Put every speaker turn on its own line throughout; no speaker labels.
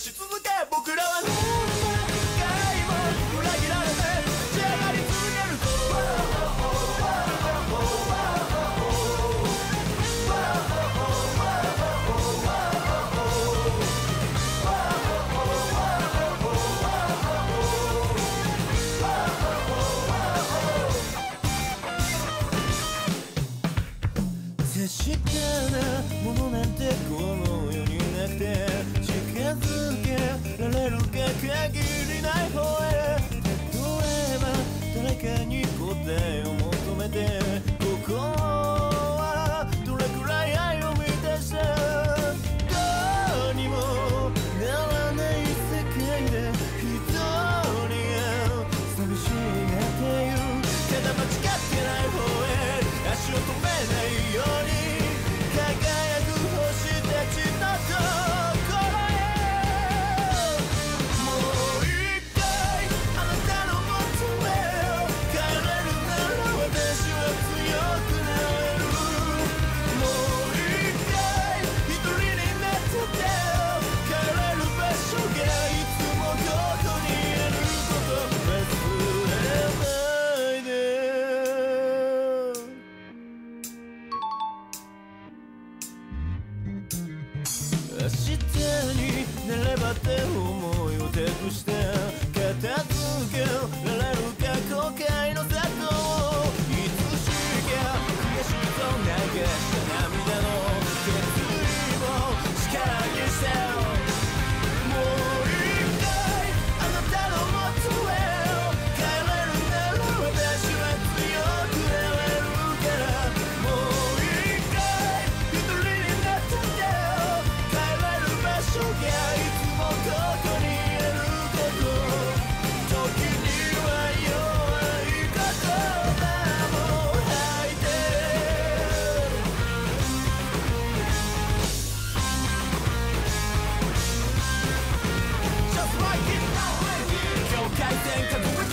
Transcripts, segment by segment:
出になればって思いをテクして片付けられるか後悔の砂をいつしか悔しくと流した涙の決意を力にして I think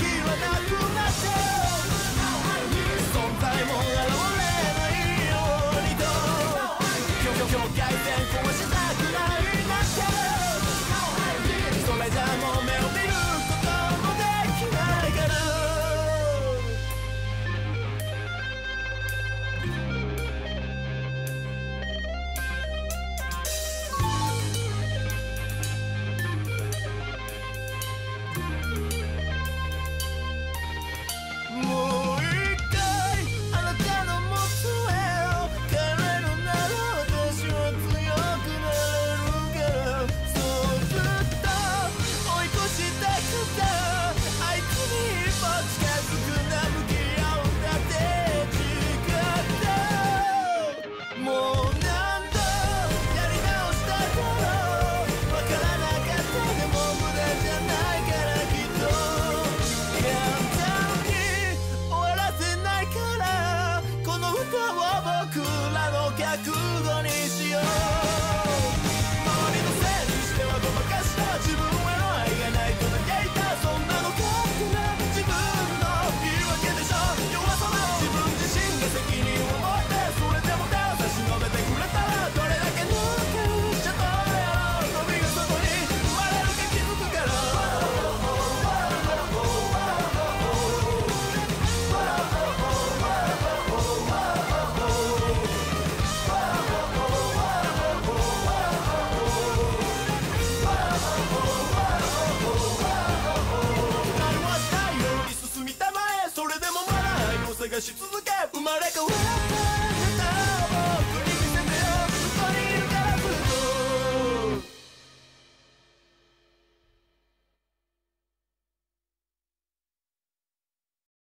because you